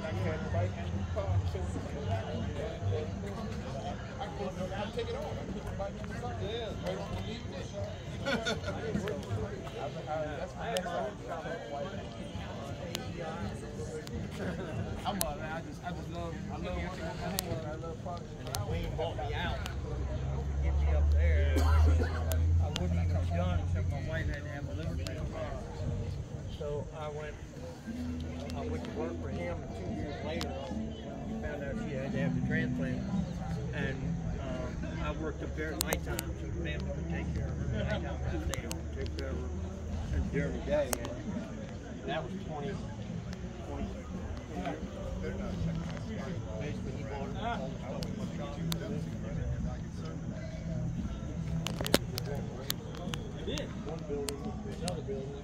my I'm a man. I just I just love I love working with my hands. I love Wayne bought me out. Get me up there. I wouldn't even have done except my wife had to have a liver transplant. So I went, I went to work for him, and two years later, we found out she had to have the transplant. And um, I worked up there at nighttime, so the family could take care of her at nighttime. I stayed home, took care of her during the day. And that was 20, 20 Basically, he bought her all the stuff in my shop. One building, another building,